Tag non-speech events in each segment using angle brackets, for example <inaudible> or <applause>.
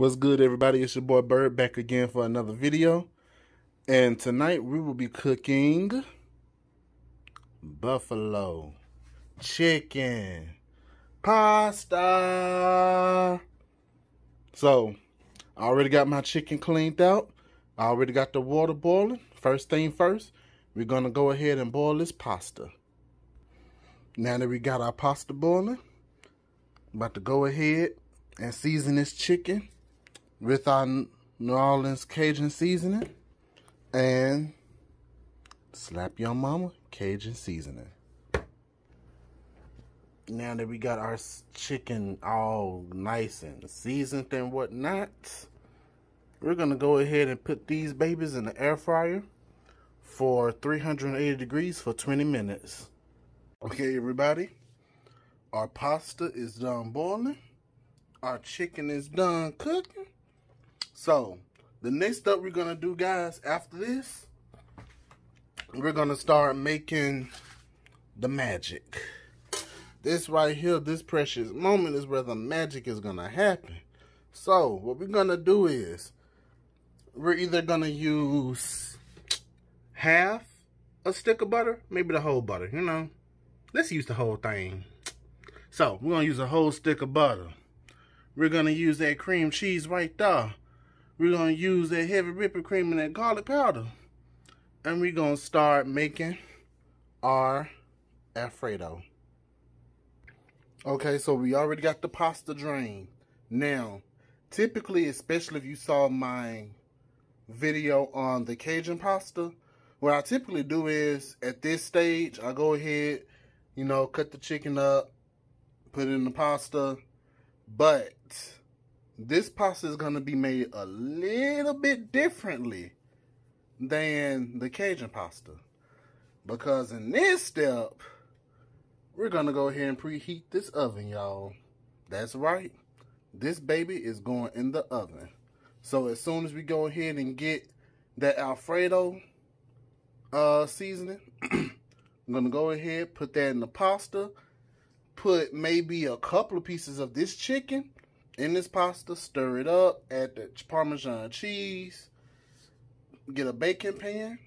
What's good, everybody? It's your boy Bird back again for another video. And tonight we will be cooking buffalo chicken pasta. So, I already got my chicken cleaned out. I already got the water boiling. First thing first, we're going to go ahead and boil this pasta. Now that we got our pasta boiling, about to go ahead and season this chicken with our New Orleans Cajun seasoning and slap your mama Cajun seasoning. Now that we got our chicken all nice and seasoned and whatnot, we're going to go ahead and put these babies in the air fryer for 380 degrees for 20 minutes. Okay, everybody, our pasta is done boiling. Our chicken is done cooking. So, the next step we're going to do, guys, after this, we're going to start making the magic. This right here, this precious moment is where the magic is going to happen. So, what we're going to do is, we're either going to use half a stick of butter, maybe the whole butter, you know. Let's use the whole thing. So, we're going to use a whole stick of butter. We're going to use that cream cheese right there we're going to use that heavy whipping cream and that garlic powder. And we're going to start making our Alfredo. Okay, so we already got the pasta drained. Now, typically, especially if you saw my video on the Cajun pasta, what I typically do is, at this stage, I go ahead, you know, cut the chicken up, put it in the pasta, but this pasta is going to be made a little bit differently than the Cajun pasta. Because in this step, we're going to go ahead and preheat this oven, y'all. That's right. This baby is going in the oven. So as soon as we go ahead and get that Alfredo uh, seasoning, <clears throat> I'm going to go ahead, put that in the pasta, put maybe a couple of pieces of this chicken, in this pasta, stir it up, add the Parmesan cheese, get a baking pan,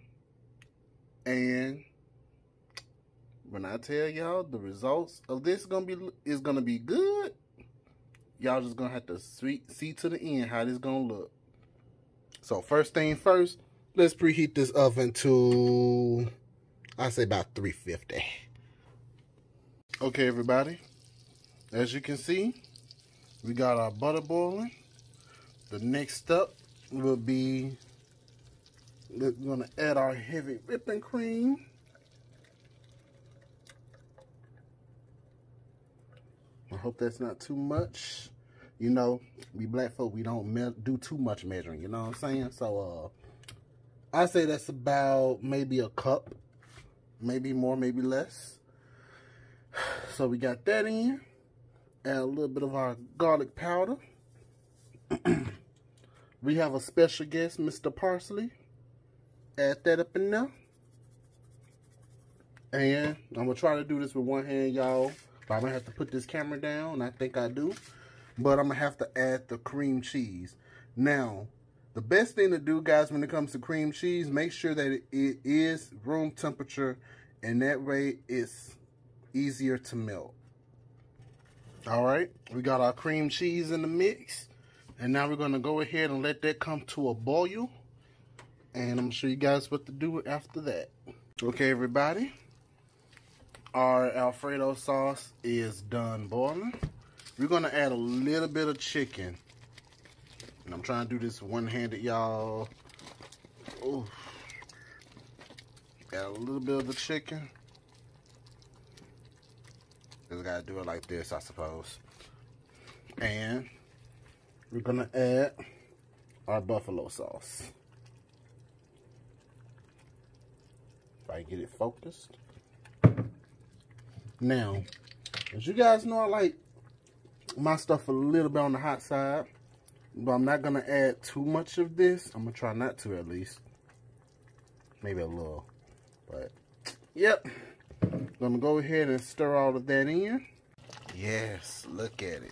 and when I tell y'all the results of this gonna be is gonna be good, y'all just gonna have to sweet see to the end how this gonna look. So first thing first, let's preheat this oven to I say about 350. Okay, everybody. As you can see, we got our butter boiling. The next step will be we're going to add our heavy whipping cream. I hope that's not too much. You know, we black folk, we don't do too much measuring, you know what I'm saying? So, uh, I say that's about maybe a cup. Maybe more, maybe less. <sighs> So we got that in add a little bit of our garlic powder. <clears throat> we have a special guest, Mr. Parsley. Add that up in there. And I'm going to try to do this with one hand, y'all. But I'm going to have to put this camera down. I think I do. But I'm going to have to add the cream cheese. Now, the best thing to do, guys, when it comes to cream cheese, make sure that it is room temperature. And that way, it's easier to melt. All right, we got our cream cheese in the mix. And now we're to go ahead and let that come to a boil. And I'm to show you guys what to do after that. Okay, everybody. Our Alfredo sauce is done boiling. We're to add a little bit of chicken. And I'm trying to do this one-handed, y'all. Add a little bit of the chicken. Just gotta do it like this, I suppose. And we're gonna add our buffalo sauce. If I get it focused. Now, as you guys know, I like my stuff a little bit on the hot side. But I'm not going to add too much of this. I'm going to try not to at least. Maybe a little. But, yep. Gonna go ahead and stir all of that in. Yes, look at it.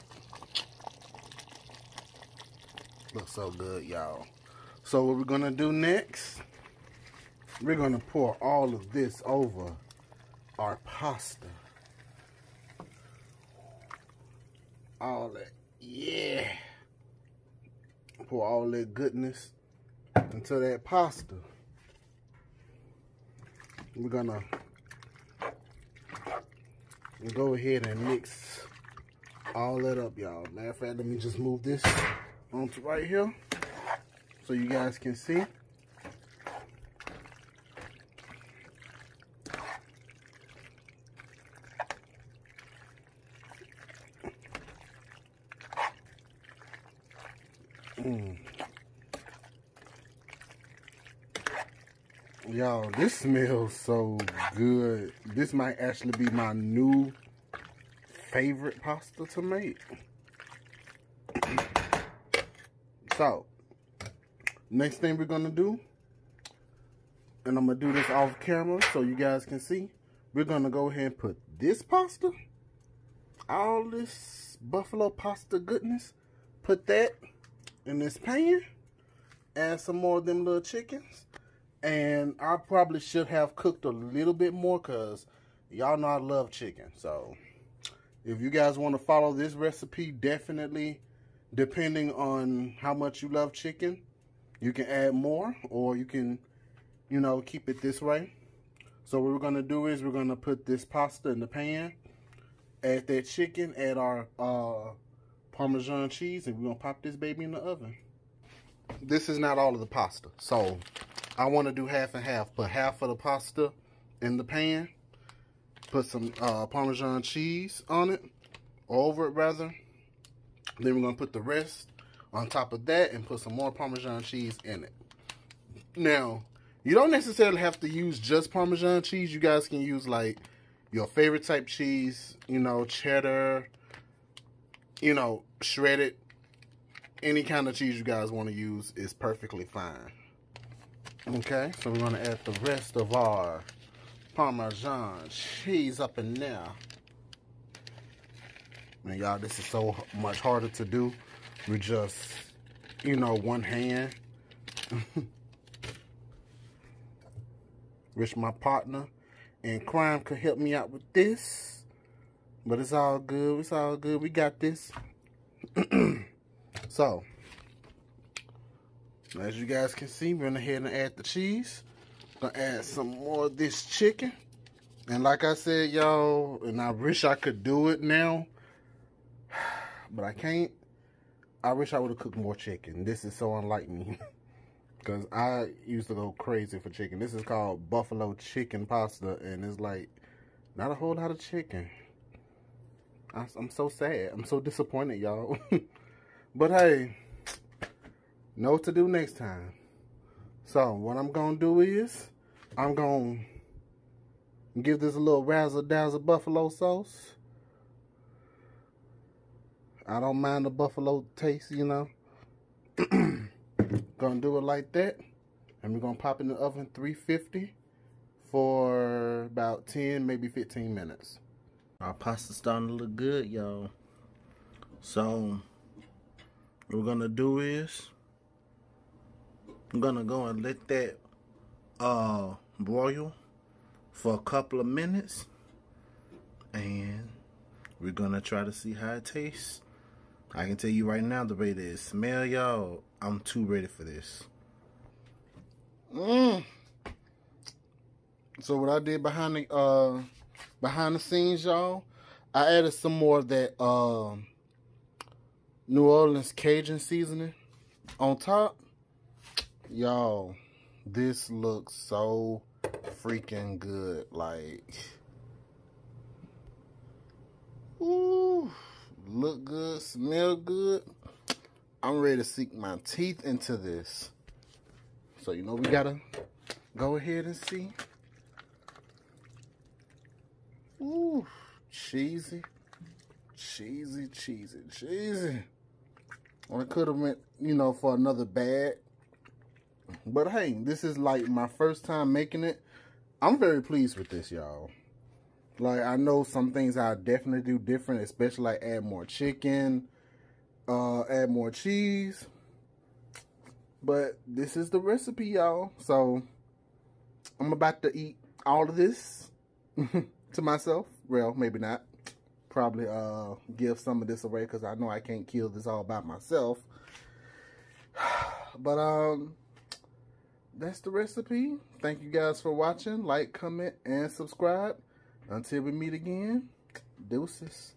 Looks so good, y'all. So what we're gonna do next, we're gonna pour all of this over our pasta. All that, yeah. Pour all that goodness into that pasta. We're gonna go ahead and mix all that up, y'all. Matter of fact, let me just move this onto right here so you guys can see. Y'all, this smells so good. This might actually be my new favorite pasta to make. So, next thing we're going to do, and I'm going to do this off camera so you guys can see, we're going to go ahead and put this pasta, all this buffalo pasta goodness, put that in this pan, add some more of them little chickens, and I probably should have cooked a little bit more because y'all know I love chicken, so... If you guys want to follow this recipe, definitely, depending on how much you love chicken, you can add more or you can, you know, keep it this way. So what we're going to do is we're going to put this pasta in the pan, add that chicken, add our uh, Parmesan cheese, and we're going to pop this baby in the oven. This is not all of the pasta. So I want to do half and half. Put half of the pasta in the pan put some uh, Parmesan cheese on it, over it rather. Then we're going to put the rest on top of that and put some more Parmesan cheese in it. Now, you don't necessarily have to use just Parmesan cheese. You guys can use like your favorite type cheese, you know, cheddar, you know, shredded. Any kind of cheese you guys want to use is perfectly fine. Okay, so we're going to add the rest of our Parmesan cheese up in there. Man, y'all, this is so much harder to do with just, you know, one hand. <laughs> Wish my partner in crime could help me out with this. But it's all good. It's all good. We got this. <clears throat> so, as you guys can see, we're gonna head and add the cheese. Gonna add some more of this chicken. And like I said, y'all, and I wish I could do it now, <sighs> but I can't. I wish I would have cooked more chicken. This is so unlike me. <laughs> Because I used to go crazy for chicken. This is called buffalo chicken pasta. And it's like, not a whole lot of chicken. I, am so sad. I'm so disappointed, y'all. <laughs> but hey, know what to do next time. So, what I'm going to do is, I'm going to give this a little razzle dazzle buffalo sauce. I don't mind the buffalo taste, you know. <clears throat> gonna do it like that. And we're gonna pop in the oven 350 for about 10, maybe 15 minutes. Our pasta's starting to look good, y'all. So, what we're gonna do is, I'm gonna go and let that uh, broil for a couple of minutes. And we're gonna try to see how it tastes. I can tell you right now the way it smell y'all. I'm too ready for this. Mm. so what I did behind the uh, behind the scenes y'all I added some more of that uh, New Orleans Cajun seasoning on top y'all this looks so freaking good. Like, ooh, look good, smell good. I'm ready to sink my teeth into this. So, you know, we gotta go ahead and see. Ooh, cheesy, cheesy, cheesy, cheesy. Well, it could have went, you know, for another bag but hey, this is like my first time making it. I'm very pleased with this, y'all. Like, I know some things I definitely do different, especially like add more chicken, uh, add more cheese. But this is the recipe, y'all. So I'm about to eat all of this <laughs> to myself. Well, maybe not. Probably uh, give some of this away because I know I can't kill this all by myself. <sighs> But um, that's the recipe. Thank you guys for watching. Like, comment, and subscribe. Until we meet again, deuces.